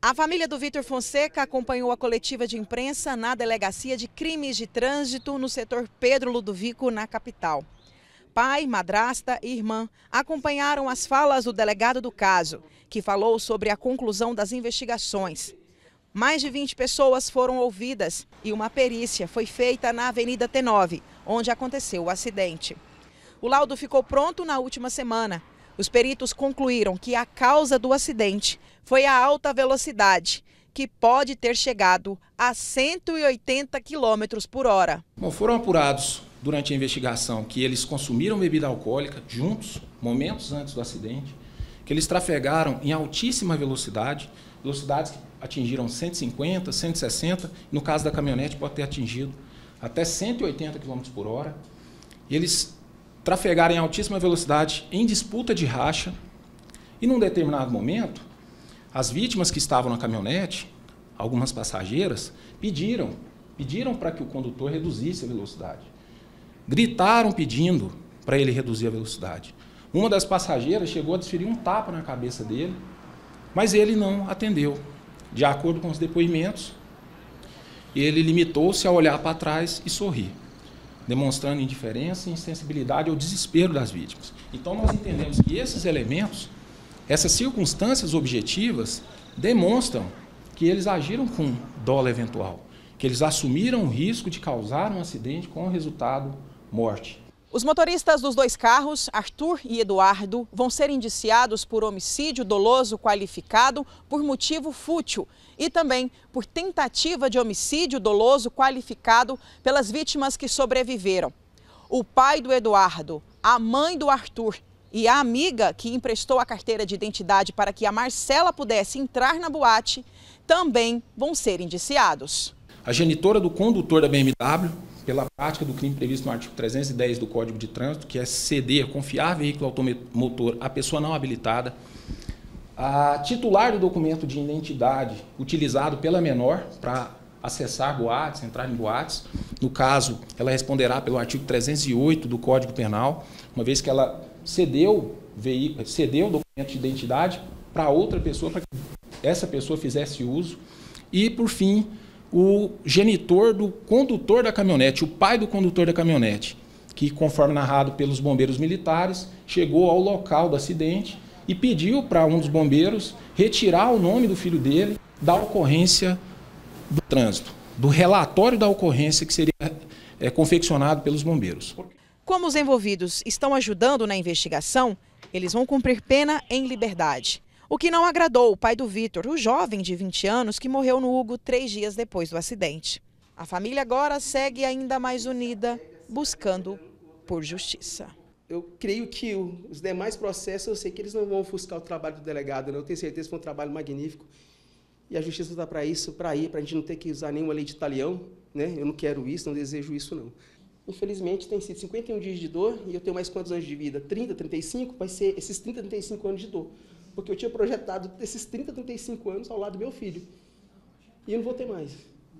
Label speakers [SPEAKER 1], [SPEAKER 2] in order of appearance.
[SPEAKER 1] A família do Vitor Fonseca acompanhou a coletiva de imprensa na Delegacia de Crimes de Trânsito no setor Pedro Ludovico, na capital. Pai, madrasta e irmã acompanharam as falas do delegado do caso, que falou sobre a conclusão das investigações. Mais de 20 pessoas foram ouvidas e uma perícia foi feita na Avenida T9, onde aconteceu o acidente. O laudo ficou pronto na última semana os peritos concluíram que a causa do acidente foi a alta velocidade, que pode ter chegado a 180 km por hora.
[SPEAKER 2] Bom, foram apurados durante a investigação que eles consumiram bebida alcoólica juntos, momentos antes do acidente, que eles trafegaram em altíssima velocidade, velocidades que atingiram 150, 160, no caso da caminhonete pode ter atingido até 180 km por hora. E eles trafegar em altíssima velocidade em disputa de racha. E num determinado momento, as vítimas que estavam na caminhonete, algumas passageiras, pediram, pediram para que o condutor reduzisse a velocidade. Gritaram pedindo para ele reduzir a velocidade. Uma das passageiras chegou a desferir um tapa na cabeça dele, mas ele não atendeu. De acordo com os depoimentos, ele limitou-se a olhar para trás e sorrir demonstrando indiferença insensibilidade ao desespero das vítimas. Então, nós entendemos que esses elementos, essas circunstâncias objetivas, demonstram que eles agiram com dolo eventual, que eles assumiram o risco de causar um acidente com resultado morte.
[SPEAKER 1] Os motoristas dos dois carros, Arthur e Eduardo, vão ser indiciados por homicídio doloso qualificado por motivo fútil e também por tentativa de homicídio doloso qualificado pelas vítimas que sobreviveram. O pai do Eduardo, a mãe do Arthur e a amiga que emprestou a carteira de identidade para que a Marcela pudesse entrar na boate também vão ser indiciados.
[SPEAKER 2] A genitora do condutor da BMW pela prática do crime previsto no artigo 310 do Código de Trânsito, que é ceder, confiar veículo automotor à pessoa não habilitada. A titular do documento de identidade utilizado pela menor para acessar boates, entrar em boates. No caso, ela responderá pelo artigo 308 do Código Penal, uma vez que ela cedeu, veículo, cedeu o documento de identidade para outra pessoa, para que essa pessoa fizesse uso. E, por fim, o genitor do condutor da caminhonete, o pai do condutor da caminhonete, que, conforme narrado pelos bombeiros militares, chegou ao local do acidente e pediu para um dos bombeiros retirar o nome do filho dele da ocorrência do trânsito, do relatório da ocorrência que seria é, confeccionado pelos bombeiros.
[SPEAKER 1] Como os envolvidos estão ajudando na investigação, eles vão cumprir pena em liberdade. O que não agradou o pai do Vitor, o jovem de 20 anos que morreu no Hugo três dias depois do acidente. A família agora segue ainda mais unida, buscando por justiça.
[SPEAKER 3] Eu creio que os demais processos, eu sei que eles não vão ofuscar o trabalho do delegado, né? eu tenho certeza que foi um trabalho magnífico. E a justiça está para isso, para ir, para a gente não ter que usar nenhuma lei de talião. Né? Eu não quero isso, não desejo isso, não. Infelizmente, tem sido 51 dias de dor e eu tenho mais quantos anos de vida? 30, 35? Vai ser esses 30, 35 anos de dor porque eu tinha projetado esses 30, 35 anos ao lado do meu filho. E eu não vou ter mais.